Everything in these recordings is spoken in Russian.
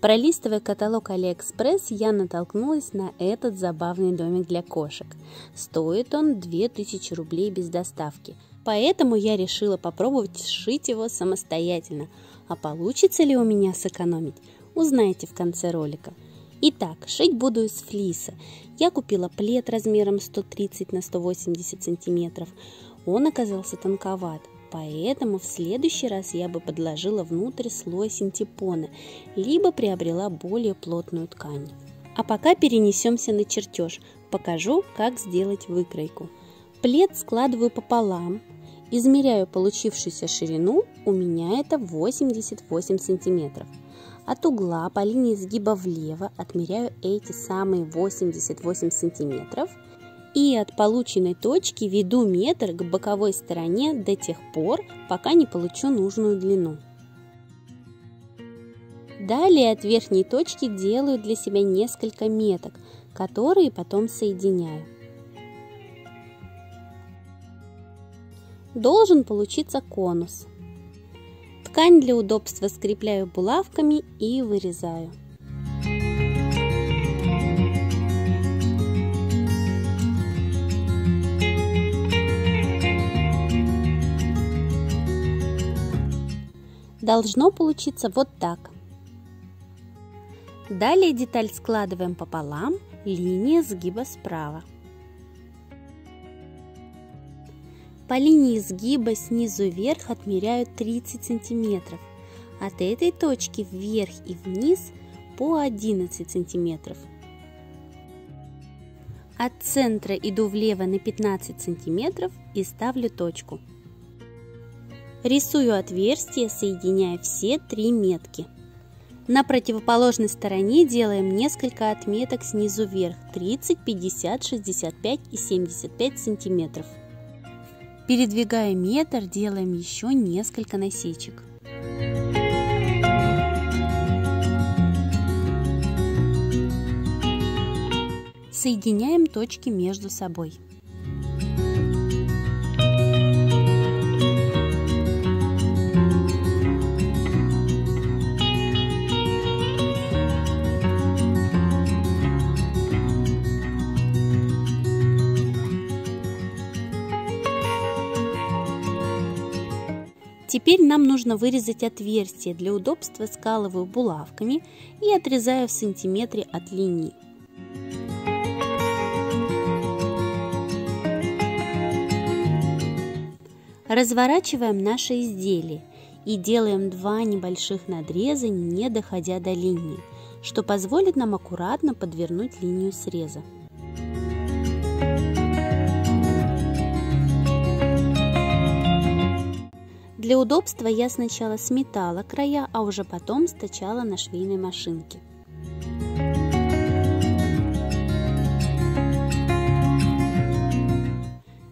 Пролистывая каталог Алиэкспресс, я натолкнулась на этот забавный домик для кошек. Стоит он 2000 рублей без доставки. Поэтому я решила попробовать сшить его самостоятельно. А получится ли у меня сэкономить, узнаете в конце ролика. Итак, шить буду из флиса. Я купила плед размером 130 на 180 сантиметров. Он оказался тонковат, Поэтому в следующий раз я бы подложила внутрь слой синтепона, либо приобрела более плотную ткань. А пока перенесемся на чертеж. Покажу, как сделать выкройку. Плед складываю пополам, измеряю получившуюся ширину, у меня это 88 сантиметров. От угла по линии сгиба влево отмеряю эти самые 88 сантиметров – и от полученной точки веду метр к боковой стороне до тех пор, пока не получу нужную длину. Далее от верхней точки делаю для себя несколько меток, которые потом соединяю. Должен получиться конус. Ткань для удобства скрепляю булавками и вырезаю. Должно получиться вот так. Далее деталь складываем пополам, линия сгиба справа. По линии сгиба снизу вверх отмеряю 30 сантиметров. От этой точки вверх и вниз по 11 сантиметров. От центра иду влево на 15 сантиметров и ставлю точку. Рисую отверстие, соединяя все три метки. На противоположной стороне делаем несколько отметок снизу вверх 30, 50, 65 и 75 сантиметров. Передвигая метр, делаем еще несколько насечек. Соединяем точки между собой. Теперь нам нужно вырезать отверстие. Для удобства скалываю булавками и отрезаю в сантиметре от линии. Разворачиваем наше изделие и делаем два небольших надреза, не доходя до линии, что позволит нам аккуратно подвернуть линию среза. Для удобства я сначала сметала края, а уже потом стачала на швейной машинке.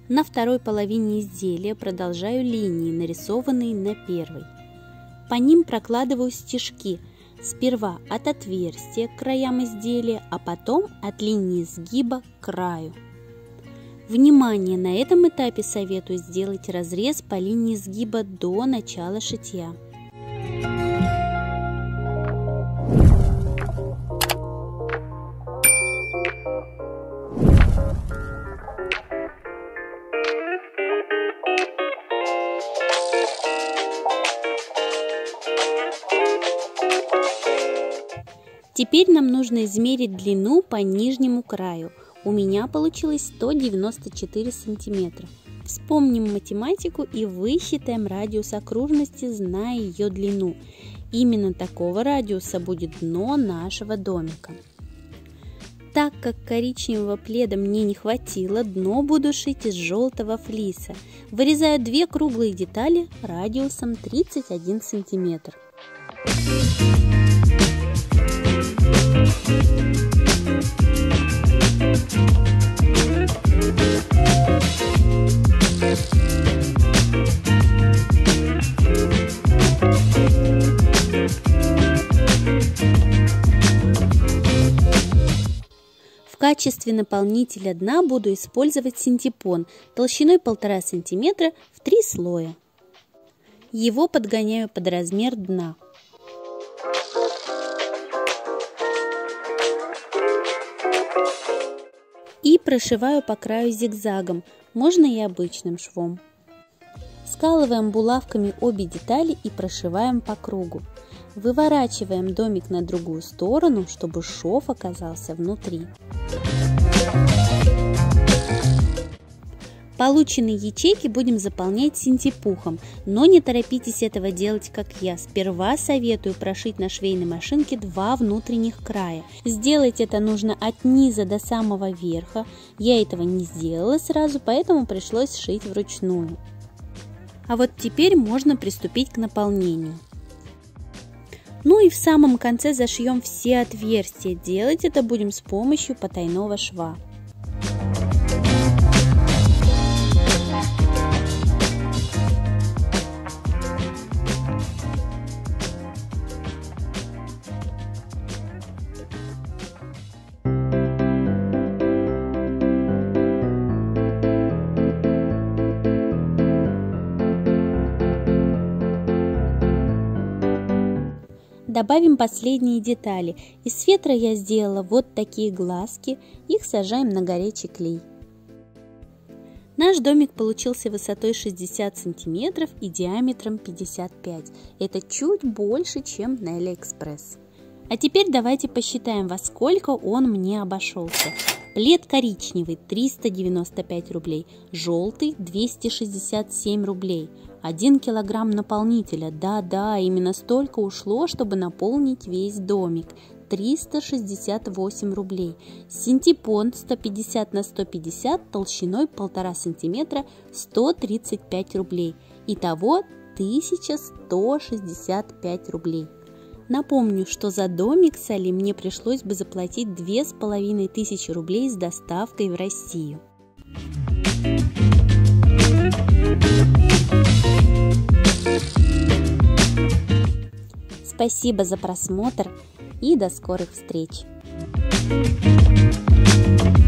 На второй половине изделия продолжаю линии, нарисованные на первой. По ним прокладываю стежки, сперва от отверстия к краям изделия, а потом от линии сгиба к краю. Внимание! На этом этапе советую сделать разрез по линии сгиба до начала шитья. Теперь нам нужно измерить длину по нижнему краю – у меня получилось 194 сантиметра. Вспомним математику и высчитаем радиус окружности, зная ее длину. Именно такого радиуса будет дно нашего домика. Так как коричневого пледа мне не хватило, дно буду шить из желтого флиса. Вырезаю две круглые детали радиусом 31 сантиметр. В качестве наполнителя дна буду использовать синтепон толщиной 1,5 см в три слоя. Его подгоняю под размер дна. И прошиваю по краю зигзагом, можно и обычным швом. Скалываем булавками обе детали и прошиваем по кругу. Выворачиваем домик на другую сторону, чтобы шов оказался внутри. Полученные ячейки будем заполнять синтепухом, но не торопитесь этого делать, как я. Сперва советую прошить на швейной машинке два внутренних края. Сделать это нужно от низа до самого верха. Я этого не сделала сразу, поэтому пришлось шить вручную. А вот теперь можно приступить к наполнению. Ну и в самом конце зашьем все отверстия. Делать это будем с помощью потайного шва. Добавим последние детали. Из фетра я сделала вот такие глазки. Их сажаем на горячий клей. Наш домик получился высотой 60 сантиметров и диаметром 55. Это чуть больше, чем на Алиэкспресс. А теперь давайте посчитаем, во сколько он мне обошелся. Плед коричневый 395 рублей, желтый 267 рублей, 1 килограмм наполнителя, да-да, именно столько ушло, чтобы наполнить весь домик, 368 рублей. Синтепон 150 на 150 толщиной 1,5 сантиметра 135 рублей. Итого 1165 рублей. Напомню, что за домик Сали мне пришлось бы заплатить две с половиной тысячи рублей с доставкой в Россию. Спасибо за просмотр и до скорых встреч! thank you